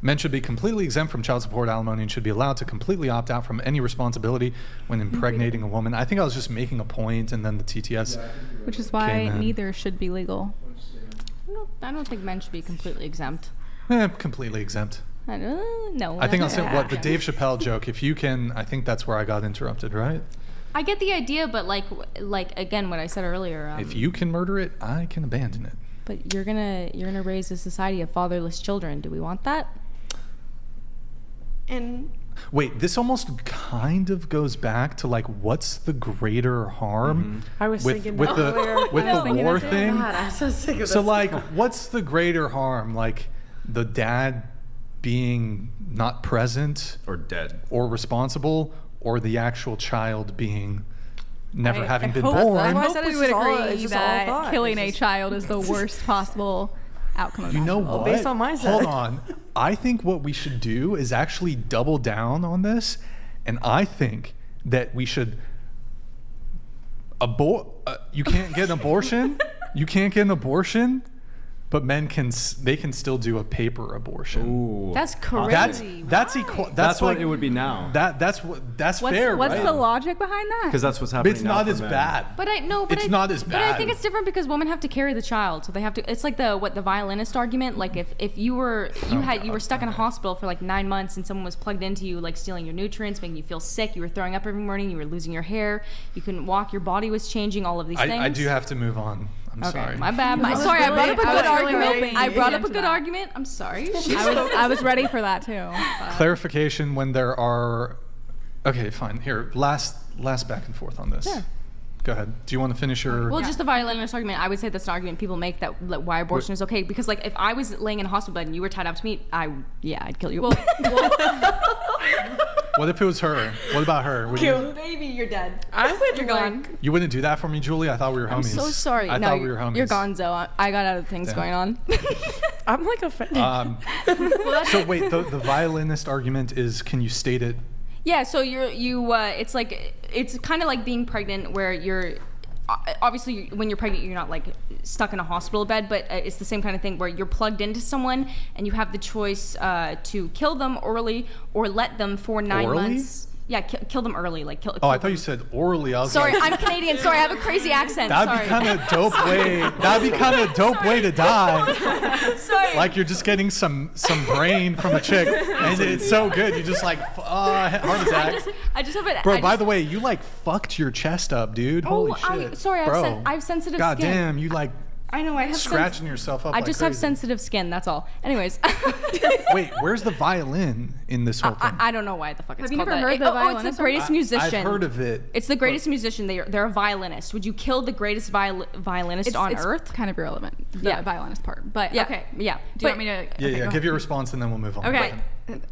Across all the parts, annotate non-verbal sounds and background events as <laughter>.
Men should be completely exempt from child support, alimony, and should be allowed to completely opt out from any responsibility when impregnating a woman. I think I was just making a point, and then the TTS. Which is why Came in. neither should be legal. I don't, I don't think men should be completely exempt. Eh, completely exempt. I don't, no. I think I'll say what the Dave Chappelle joke. If you can, I think that's where I got interrupted, right? I get the idea, but like, like again, what I said earlier. Um, if you can murder it, I can abandon it. But you're gonna you're gonna raise a society of fatherless children. Do we want that? And Wait, this almost kind of goes back to like, what's the greater harm mm-hmm. I was with thinking with that the oh, earlier. with the thinking war thing? God, I'm so sick of So this. like, what's the greater harm? Like, the dad being not present Or dead. or responsible, or the actual child being never I- having I been hope- born? I Why hope said we would agree all that thought. killing It's a child is the <laughs> worst possible outcome of You know what? based on my Hold on. I think what we should do is actually double down on this, and I think that we should abort. Uh, you can't get an abortion. <laughs> you can't get an abortion, but men can. They can still do a paper abortion. Ooh. That's That's crazy. that's equal. That's, That's, what like, it would be now. That that's what that's What's, fair, what's right? the logic behind that? Because that's what's But happening. it's now not for as men. bad. But I no, but It's I, not as bad. But I think it's different because women have to carry the child, so they have to. It's like the what the violinist argument. Like if if you were you Oh, had you were stuck in a hospital for like nine months and someone was plugged into you, like stealing your nutrients, making you feel sick. You were throwing up every morning. You were losing your hair. You couldn't walk. Your body was changing. All of these things. I, I do have to move on. I'm Okay, sorry. my bad. My, I was sorry, I brought up a good was argument. hoping I brought up a good that. argument. I'm sorry. <laughs> I was, I was ready for that too. <laughs> but- <laughs> Clarification when there are. Okay, fine. Here, last last back and forth on this. Sure. Go ahead. Do you want to finish your? Well, just the violinist argument. I would say that's an argument people make that like, why abortion is okay. Because like if I was laying in a hospital bed and you were tied up to me, I yeah, I'd kill you. Well, What if it was her? What about her? Would you, baby, you're dead. I would You're like, gone. you wouldn't do that for me, Julie? I thought we were homies. I'm so sorry. I no, thought we were homies. you're gonzo. I, I got other things Damn. going on. <laughs> I'm like offended. Um, <laughs> so wait, the, the violinist argument is: Can you state it? yeah. So you're you. Uh, it's like it's kind of like being pregnant, where you're. Obviously, when you're pregnant, you're not like stuck in a hospital bed, but uh, it's the same kind of thing where you're plugged into someone and you have the choice uh, to kill them early or let them for nine Orally? months. Yeah, kill, kill them early. Like kill. Oh, kill I thought you said orally. I was Sorry, like, I'm Canadian. Sorry, I have a crazy accent. that'd Sorry. be kind of dope way. That'd be kind of <laughs> dope way to die. Sorry. Like you're just getting some some brain from a chick, and it's so good. You're just like f- uh, heart <laughs> I attack. just, I just have it. Bro, I by just, the way, you like fucked your chest up, dude. Holy Oh, I- shit. sorry, I have Bro. sen- I have sensitive God skin. damn, you like I know I have sens- scratching yourself up. I like just have sensitive skin. That's all. Anyways. <laughs> Wait, where's the violin in this whole I, thing? I don't know why the fuck it's you called never that. heard It- the oh, oh, it's the greatest I- musician. I've heard of it. It's the greatest musician. They are, they're a violinist. Would you kill the greatest viol- violinist it's, on it's earth? kind of irrelevant. The Yeah. violinist part, but Yeah. okay. Yeah. Do you But- want me to? yeah, okay, yeah. Give ahead. your response and then we'll move on. Okay.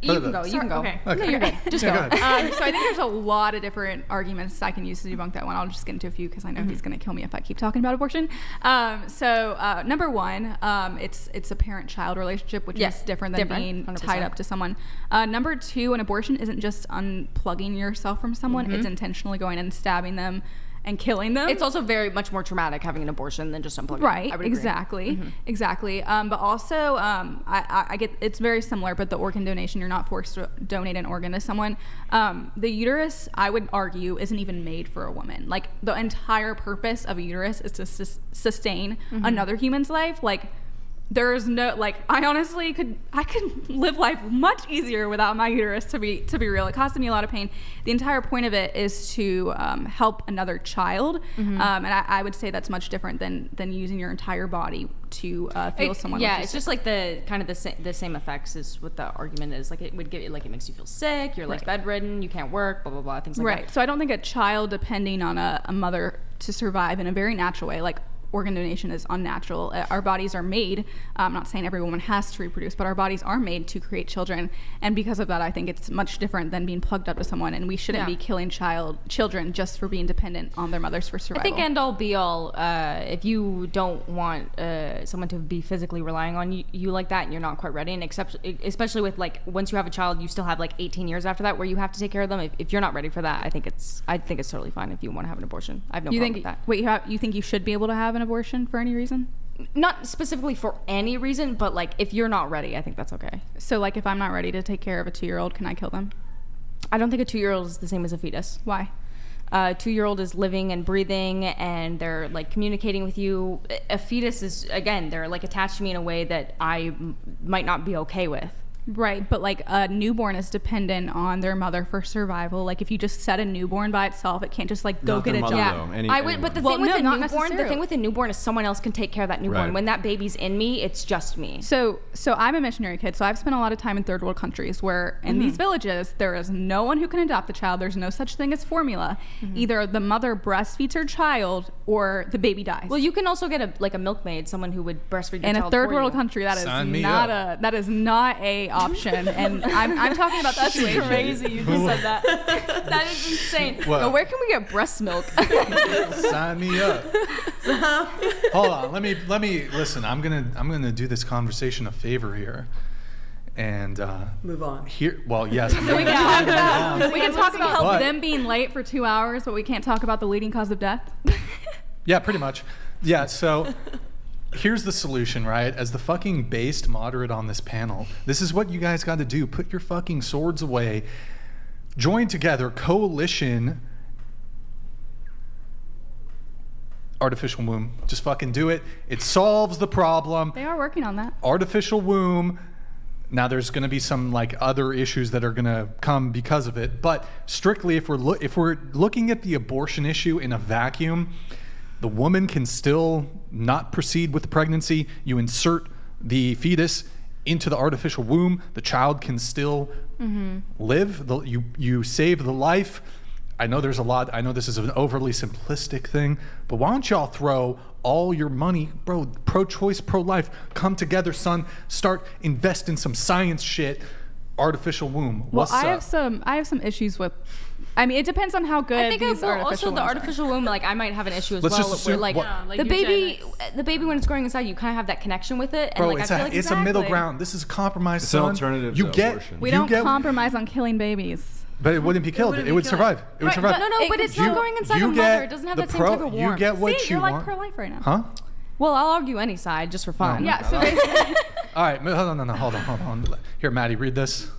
You can go. You can go. Okay. No, Okay. you're good. Just Yeah, go. go um, so I think there's a lot of different arguments I can use to debunk that one. I'll just get into a few because I know he's going to kill me if I keep talking about abortion. Um, so uh, number one, um, it's it's a parent-child relationship, which Yes, is different than different, being 100%. tied up to someone. Uh, number two, an abortion isn't just unplugging yourself from someone; it's intentionally going and stabbing them and killing them. It's also very much more traumatic having an abortion than just unplugging. Right, I would agree. exactly, exactly. Um, but also, um, I, I, I get it's very similar. But the organ donation, you're not forced to donate an organ to someone. Um, the uterus, I would argue, isn't even made for a woman. Like the entire purpose of a uterus is to sus- sustain another human's life. Like there's no like I honestly could I could live life much easier without my uterus to be to be real. It costed me a lot of pain. The entire point of it is to um, help another child, um, and I, I would say that's much different than than using your entire body to uh, feel It- someone. yeah, it's just like the kind of the, sa- the same effects as what the argument is. Like it would give like it makes you feel sick. You're like Right. bedridden. You can't work. Blah blah blah. Things like right. that. So I don't think a child depending on a, a mother to survive in a very natural way, like organ donation is unnatural. Uh, Our bodies are made. I'm not saying every woman has to reproduce, but our bodies are made to create children, and because of that, I think it's much different than being plugged up to someone. And we shouldn't Yeah. be killing child children just for being dependent on their mothers for survival. I think end all be all. Uh, if you don't want uh, someone to be physically relying on you, you like that, and you're not quite ready, and except especially with like once you have a child, you still have like 18 years after that where you have to take care of them. If, if you're not ready for that, I think it's I think it's totally fine if you want to have an abortion. I have no you problem think with that. wait, you, have, you think you should be able to have an abortion for any reason? not specifically for any reason, but like if you're not ready, I think that's okay. So like if I'm not ready to take care of a two year old, can I kill them? I don't think a two year old is the same as a fetus. Why? A two year old is living and breathing and they're like communicating with you. A fetus is, again, they're like attached to me in a way that I m- might not be okay with. Right, but like a newborn is dependent on their mother for survival. Like if you just set a newborn by itself, it can't just like go Not get a mother, job. though. Any- I would, but the Well, thing with no, a newborn, the thing with a newborn is someone else can take care of that newborn. Right. When that baby's in me, it's just me. So, so I'm a missionary kid. So I've spent a lot of time in third world countries where, in Mm-hmm. these villages, there is no one who can adopt the child. There's no such thing as formula. Mm-hmm. Either the mother breastfeeds her child, or the baby dies. Well, you can also get a like a milkmaid, someone who would breastfeed your in a third for world you. country, that is Sign me not up. a that is not a option. and I'm, I'm talking about the That's situation. crazy. You just said that. <laughs> that is insane. What? Now, where can we get breast milk? <laughs> Sign me up. <laughs> Hold on. Let me let me listen. I'm gonna I'm gonna do this conversation a favor here, and uh, Move on. here. Well, yes. I'm We can talk move on. about, we can talk about What? them being late for two hours, but we can't talk about the leading cause of death. Yeah, pretty much. Yeah, so here's the solution, right? As the fucking based moderate on this panel, this is what you guys got to do. Put your fucking swords away. Join together, coalition. Artificial womb. Just fucking do it. It solves the problem. they are working on that. Artificial womb. Now there's going to be some like other issues that are going to come because of it, but strictly if we're if we're looking at the abortion issue in a vacuum, the woman can still not proceed with the pregnancy. You insert the fetus into the artificial womb. The child can still mm-hmm. live. The, you you save the life. I know there's a lot. I know this is an overly simplistic thing, but why don't y'all throw all your money, bro? Pro-choice, pro-life, come together, son. Start invest in some science shit. Artificial womb. Well, What's I up? have some I have some issues with. I mean, it depends on how good I think I these will artificial also the artificial womb. Like I might have an issue as Let's well. just where like, what- uh, Yeah, like the baby, eugenics. the baby when it's growing inside, you kind of have that connection with it, and Bro, like it's I a feel like it's a middle ground. This is a compromise, It's an alternative You to get abortion. We you don't get, compromise on killing babies. but it wouldn't be killed. It, wouldn't be would killed. survive. It would survive. but- no, no, but it's not going inside a mother. It doesn't have the that same pro- type of warmth. You warmth. get what See, you you're like want. pro-life right now. Huh? Well, I'll argue any side just for fun. No. Yeah. So basically, All right, <laughs> hold on, no, no, hold on, hold on. Here, Maddie, read this.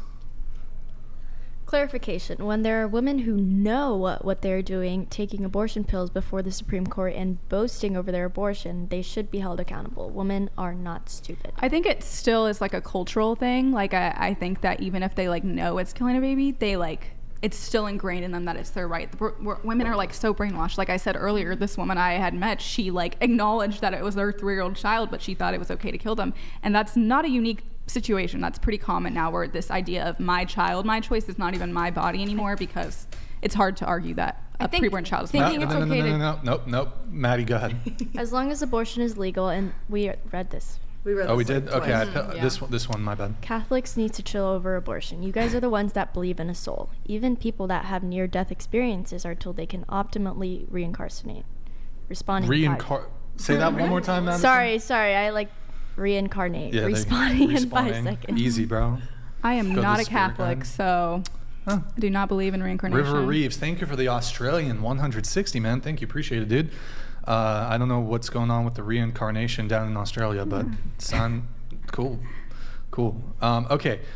Clarification When there are women who know what, they're doing, taking abortion pills before the Supreme Court and boasting over their abortion, they should be held accountable. Women are not stupid. I think it still is like a cultural thing. Like I, I think that even if they like know it's killing a baby, they like it's still ingrained in them that it's their right. Women are like so brainwashed. Like I said earlier, this woman I had met, she like acknowledged that it was their three-year-old child, but she thought it was okay to kill them. And that's not a unique situation. That's pretty common now, where this idea of my child, my choice is not even my body anymore because it's hard to argue that I a think preborn child is thinking not. it's no, no, okay no, to- no, no, no, nope, nope. Maddie, go ahead. <laughs> As long as abortion is legal, and we read this, We read Oh, we this, like, did. Okay, I, twice. pe- this one, this one, my bad. Catholics need to chill over abortion. You guys are the ones that believe in a soul. Even people that have near death experiences are told they can optimally reincarnate. Responding. five- Reincar. Say that one more time, Madison. Sorry, sorry. I like reincarnate. Yeah, they- responding in five respawning. seconds. Easy, bro. I am Go not a Catholic, guide. so Huh. I do not believe in reincarnation. River Reeves, thank you for the Australian 160, man. Thank you, appreciate it, dude. Uh, I don't know what's going on with the reincarnation down in Australia, but son, cool, cool. Um, okay,